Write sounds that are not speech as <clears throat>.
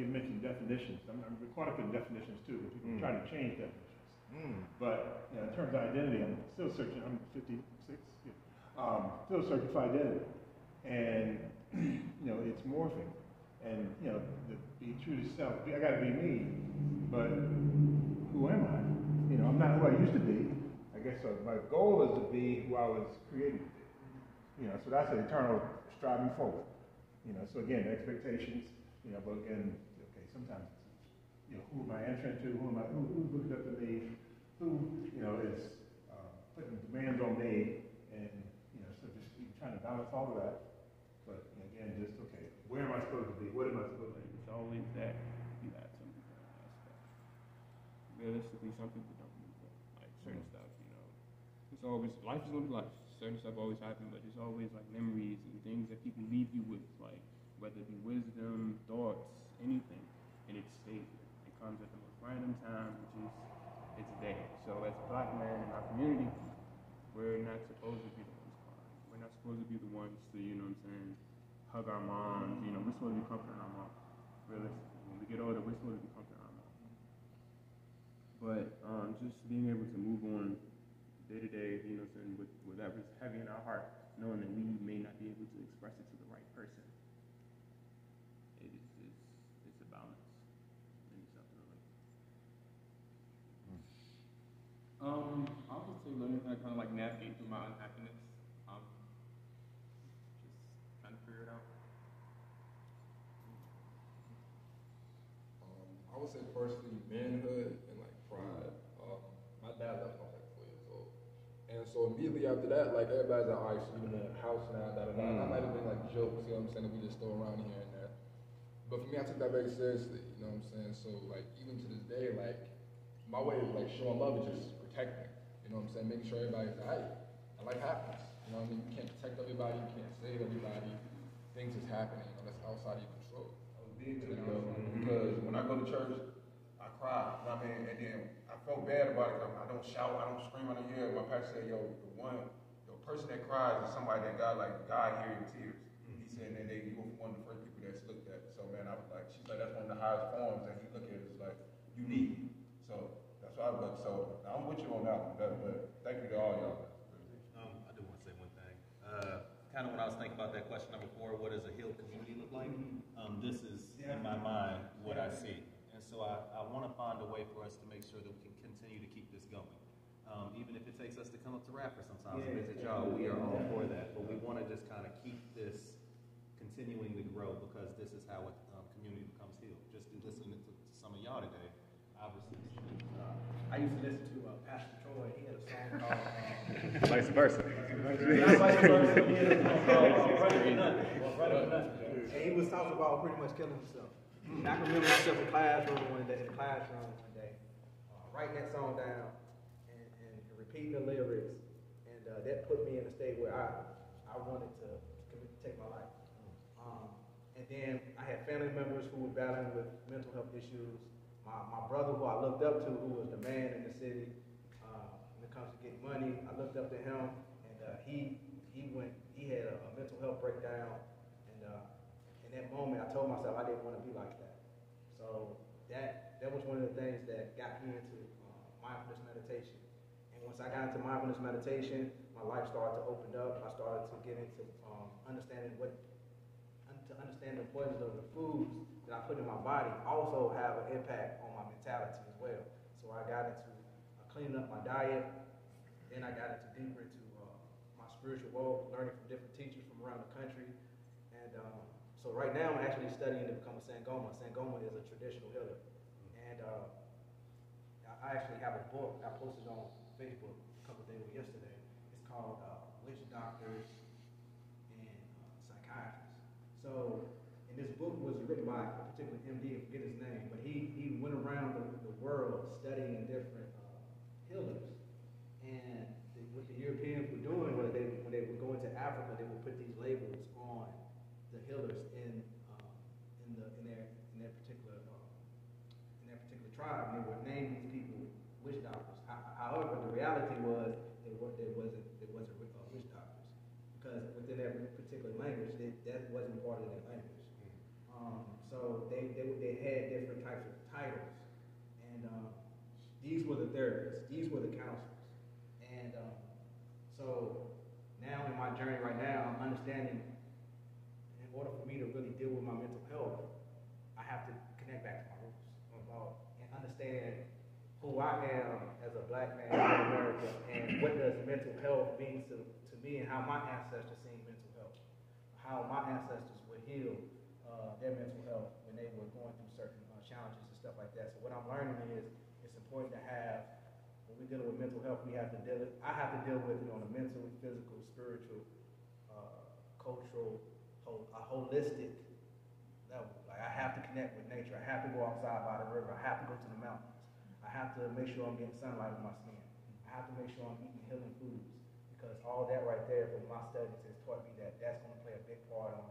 you mentioned definitions. I'm, I'm caught up in definitions too. People Mm. try to change definitions. Mm. But you know, in terms of identity, I'm still searching. I'm 56. Yeah. Um, still searching for identity, and <clears throat> you know, it's morphing. And you know, the, be true to self. I got to be me, but who am I? You know, I'm not who I used to be. I guess so. My goal is to be who I was created to be. You know, so that's an eternal striving forward. You know, so again, expectations. You know, but again, sometimes you know, who am I answering to? Who am I? Who, who's looking up to me? Who, you know, is uh, putting demands on me? And you know, so just trying to balance all of that. But again, just okay, where am I supposed to be? What am I supposed to be? It's always that you to that aspect. Realistically, some people don't do that. Like certain stuff, you know. It's always life is gonna be life. Certain stuff always happen, but it's always like memories and things that people leave you with, like whether it be wisdom, thoughts, anything, and it. It comes at the most random time, and just it's there. So as a black man in our community, we're not supposed to be the ones crying. We're not supposed to be the ones to, you know what I'm saying, hug our moms. You know, we're supposed to be comforting our moms. Realistically, when we get older, we're supposed to be comforting our moms. But um, just being able to move on day to day, you know, what I'm saying, with whatever's heavy in our heart, knowing that we may not be able to express it to the right person. It is it's, it's a balance in definitely. Um, I would say learning how to kind of like navigate through my unhappiness. Um, just trying to figure it out. Um, I would say firstly manhood and like pride. Um, my dad left when I like four years old, and so immediately after that, like everybody's like, all right, so you in a house now, da da da. That might have been like jokes, you know what I'm saying, that we just throw around here and there. But for me, I took that very seriously, you know what I'm saying. So like even to this day, like my way of like showing love is just protecting, you know what I'm saying, making sure everybody's alright. And life happens, you know what I mean. You can't protect everybody, you can't save everybody. Things is happening, you know, that's outside of your control. big to go because when I go to church, I cry. You know what I mean, and then I felt bad about it. I don't shout, I don't scream on the ear. My pastor said, "Yo, the one, the person that cries is somebody that God like God hear your tears." He mm-hmm. said, and they you were one of the first people that's looked at. So man, I was like, she's like, that's one of the highest forms that he look at is like unique. So I'm with you on that one. But, thank you to all y'all. Um, I do want to say one thing. Uh, kind of when I was thinking about that question number four, what does a healed community look like? Um, this is in my mind what I see. And so I, I want to find a way for us to make sure that we can continue to keep this going. Um, even if it takes us to come up to Rapper sometimes and visit y'all, we are all for that. But we want to just kind of keep this continuing to grow because this is how a um, community becomes healed. Just through listening to, to some of y'all today, obviously. Uh, I used to listen to uh, Pastor Troy. He had a song called. Uh, <laughs> Vice versa. Not vice versa, he had a song called uh, Running for Nothing. or Running for Nothing. And he was talking about pretty much killing himself. And I remember myself in classroom one day, in the classroom one day, uh, writing that song down and, and repeating the lyrics, and uh, that put me in a state where I I wanted to commit, take my life. Um, and then I had family members who were battling with mental health issues. My, my brother, who I looked up to, who was the man in the city uh, when it comes to getting money, I looked up to him, and uh, he he went he had a, a mental health breakdown, and uh, in that moment, I told myself I didn't want to be like that. So that that was one of the things that got me into uh, mindfulness meditation. And once I got into mindfulness meditation, my life started to open up. I started to get into um, understanding what to understand the importance of the foods that I put in my body also have an impact on my mentality as well. So I got into uh, cleaning up my diet. Then I got into deeper into uh, my spiritual walk, learning from different teachers from around the country. And um, so right now I'm actually studying to become a Sangoma. Sangoma is a traditional healer. And uh, I actually have a book I posted on Facebook a couple days ago yesterday. It's called uh, Witch Doctors. So, and this book was written by a particular MD, I forget his name, but he, he went around the, the world studying different uh, healers. And the, what the Europeans were doing was they, when they would go into Africa, they would put these labels on the healers in, uh, in, the, in, their, in their particular uh, in that particular tribe, and they would name these people witch doctors. Ho- However, the reality was they were they wasn't they wasn't uh, witch doctors because within that particular language, they, that wasn't part of their language. Um, so they, they, they had different types of titles. And, um, these were the therapists, these were the counselors. And, um, so now in my journey right now, I'm understanding in order for me to really deal with my mental health, I have to connect back to my roots and understand who I am as a black man in America and what does mental health mean to, to me and how my ancestors seen mental health. How my ancestors would heal uh, their mental health when they were going through certain uh, challenges and stuff like that. So what I'm learning is important to have when we're dealing with mental health, we have to deal. I have to deal with it on a mental, physical, spiritual, uh, cultural, a holistic level. Like I have to connect with nature. I have to go outside by the river. I have to go to the mountains. I have to make sure I'm getting sunlight on my skin. I have to make sure I'm eating healing foods because all that right there from my studies has taught me that that's going to play a big part on